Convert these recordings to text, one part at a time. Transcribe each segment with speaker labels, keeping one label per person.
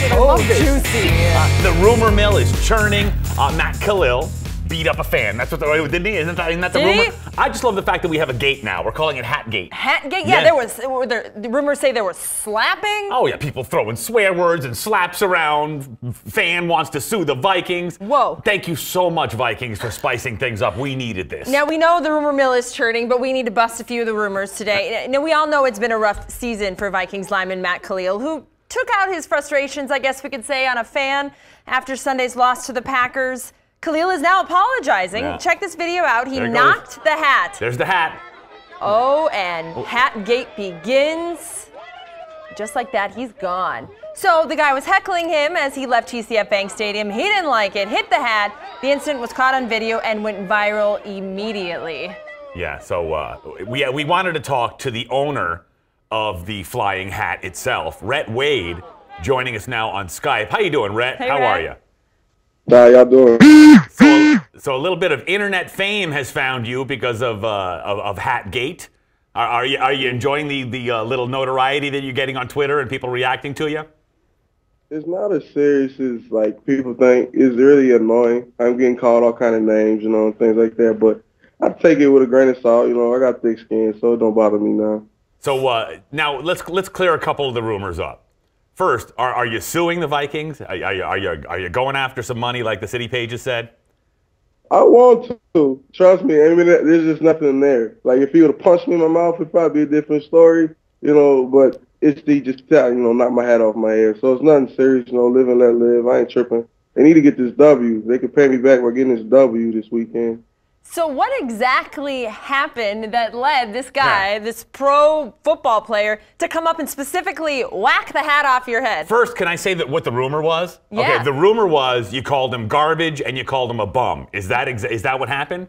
Speaker 1: excited. I love juicy.
Speaker 2: Uh, the rumor mill is churning. Uh, Matt Kalil beat up a fan. That's what the didn't he? Isn't that, isn't that the
Speaker 1: Did
Speaker 2: rumor?
Speaker 1: he?
Speaker 2: I just love the fact that we have a gate now. We're calling it Hat Gate.
Speaker 1: Hatgate? Yeah,
Speaker 2: Yeah.
Speaker 1: there was. Were there, the rumors say there was slapping.
Speaker 2: Oh yeah, people throwing swear words and slaps around. Fan wants to sue the Vikings.
Speaker 1: Whoa.
Speaker 2: Thank you so much, Vikings, for spicing things up. We needed this.
Speaker 1: Now we know the rumor mill is churning, but we need to bust a few of the rumors today. Now we all know it's been a rough season for Vikings lineman Matt Kalil, who took out his frustrations, I guess we could say, on a fan after Sunday's loss to the Packers. Kalil is now apologizing.
Speaker 2: Yeah.
Speaker 1: Check this video out. He
Speaker 2: it goes.
Speaker 1: knocked the hat.
Speaker 2: There's the hat.
Speaker 1: Oh, and Hat Gate begins. Just like that, he's gone. So the guy was heckling him as he left TCF Bank Stadium. He didn't like it, hit the hat. The incident was caught on video and went viral immediately.
Speaker 2: Yeah, so uh, we, we wanted to talk to the owner of the flying hat itself, Rhett Wade, joining us now on Skype. How you doing, Rhett?
Speaker 1: Hey,
Speaker 2: How
Speaker 1: Rhett.
Speaker 2: are you?
Speaker 3: How y'all doing?
Speaker 2: So, so a little bit of internet fame has found you because of uh, of, of Hatgate. Are, are you are you enjoying the the uh, little notoriety that you're getting on Twitter and people reacting to you?
Speaker 3: It's not as serious as like people think. It's really annoying. I'm getting called all kind of names, you know, and things like that. But I take it with a grain of salt. You know, I got thick skin, so it don't bother me now.
Speaker 2: So uh, now let's let's clear a couple of the rumors up. First, are, are you suing the Vikings? Are, are, you, are you are you going after some money like the city pages said?
Speaker 3: I want to. Trust me. I mean, there's just nothing there. Like if he would have punched me in my mouth, it'd probably be a different story, you know. But it's the just you know knock my hat off my head. So it's nothing serious. You know, live and let live. I ain't tripping. They need to get this W. They could pay me back by getting this W this weekend.
Speaker 1: So, what exactly happened that led this guy, this pro football player, to come up and specifically whack the hat off your head?
Speaker 2: First, can I say that what the rumor was?
Speaker 1: Yeah.
Speaker 2: Okay, the rumor was you called him garbage and you called him a bum. Is that exa- is that what happened?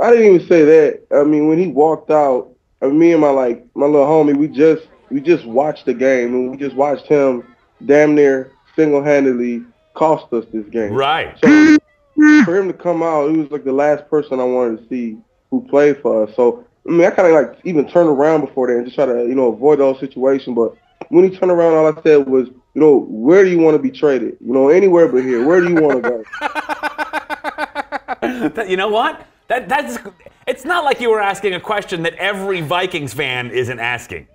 Speaker 3: I didn't even say that. I mean, when he walked out, I mean, me and my like my little homie, we just we just watched the game and we just watched him damn near single handedly cost us this game.
Speaker 2: Right.
Speaker 3: So Mm. for him to come out, he was like the last person I wanted to see who played for us. So I mean, I kind of like even turned around before that and just try to you know avoid those situation. But when he turned around, all I said was, you know, where do you want to be traded? You know, anywhere but here. Where do you want to go?
Speaker 2: You know what? That that's it's not like you were asking a question that every Vikings fan isn't asking.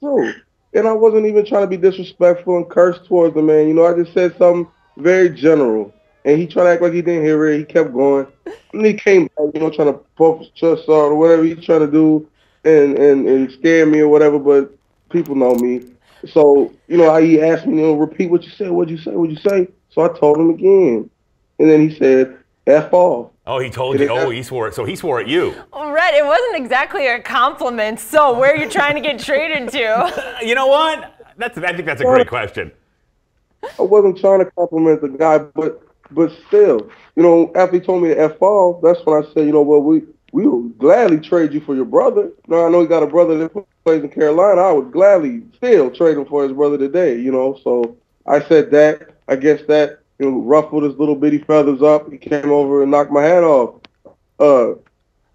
Speaker 3: True. And I wasn't even trying to be disrespectful and curse towards the man. You know, I just said something very general. And he tried to act like he didn't hear it. He kept going. And he came back, you know, trying to puff his chest out or whatever he's trying to do and, and, and scare me or whatever. But people know me. So, you know, he asked me, you know, repeat what you said. What'd you say? What'd you say? So I told him again. And then he said, F off.
Speaker 2: Oh, he told you. Oh, he swore it. So he swore at you.
Speaker 1: Rhett, it wasn't exactly a compliment. So, where are you trying to get traded to?
Speaker 2: You know what? That's I think that's a great question.
Speaker 3: I wasn't trying to compliment the guy, but but still, you know, after he told me to f off, that's when I said, you know what, we we will gladly trade you for your brother. Now I know he got a brother that plays in Carolina. I would gladly still trade him for his brother today. You know, so I said that. I guess that you know ruffled his little bitty feathers up. He came over and knocked my hat off. Uh,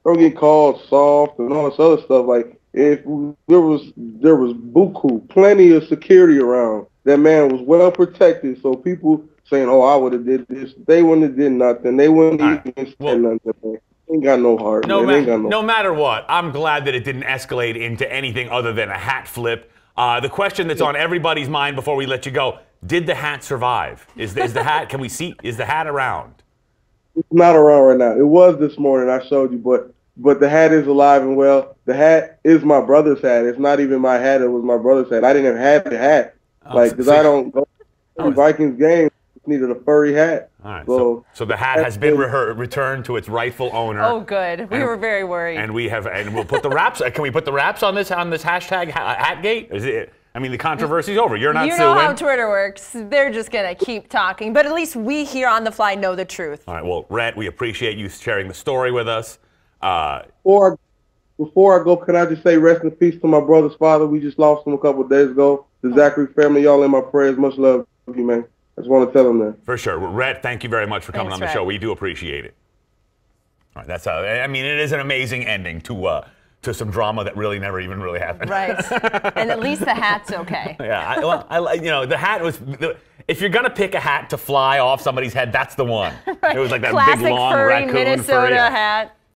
Speaker 3: don't get called soft and all this other stuff. Like if there was there was buku, plenty of security around. That man was well protected. So people saying, "Oh, I would have did this," they wouldn't have did nothing. They wouldn't
Speaker 2: All right.
Speaker 3: even said
Speaker 2: Well-
Speaker 3: nothing. Man. Ain't got no heart.
Speaker 2: No,
Speaker 3: man.
Speaker 2: ma-
Speaker 3: Ain't got no.
Speaker 2: no matter what, I'm glad that it didn't escalate into anything other than a hat flip. Uh, the question that's on everybody's mind before we let you go: Did the hat survive? Is the, is the hat? Can we see? Is the hat around?
Speaker 3: It's not around right now. It was this morning. I showed you, but but the hat is alive and well. The hat is my brother's hat. It's not even my hat. It was my brother's hat. I didn't even have the hat, like because I don't go to Vikings game. Needed a furry hat.
Speaker 2: All right.
Speaker 3: So-
Speaker 2: So, so the hat has been re- returned to its rightful owner.
Speaker 1: Oh, good. We
Speaker 2: And-
Speaker 1: were very worried.
Speaker 2: And we have, and we'll put the wraps. uh, Can we put the wraps on this on this hashtag Hatgate? Is it? I mean, the controversy's over. You're not
Speaker 1: you
Speaker 2: suing.
Speaker 1: know how Twitter works. They're just going to keep talking. But at least we here on the fly know the truth.
Speaker 2: All right. Well, Rhett, we appreciate you sharing the story with us. Uh,
Speaker 3: Before I, before I go, can I just say rest in peace to my brother's father? We just lost him a couple of days ago. The Zachary family, y'all in my prayers. Much love to you, man. I just want to tell him that.
Speaker 2: for sure. Rhett, thank you very much for coming
Speaker 1: Thanks,
Speaker 2: on the
Speaker 1: Rhett.
Speaker 2: show. We do appreciate it. All right. That's. Uh, I mean, it is an amazing ending to uh, to some drama that really never even really happened.
Speaker 1: Right. and at least the hat's okay.
Speaker 2: Yeah, I, well, I, like- you know, the hat was. The, if you're gonna pick a hat to fly off somebody's head, that's the one. It was like that
Speaker 1: Classic
Speaker 2: big long
Speaker 1: furry
Speaker 2: raccoon
Speaker 1: Minnesota
Speaker 2: furry.
Speaker 1: hat.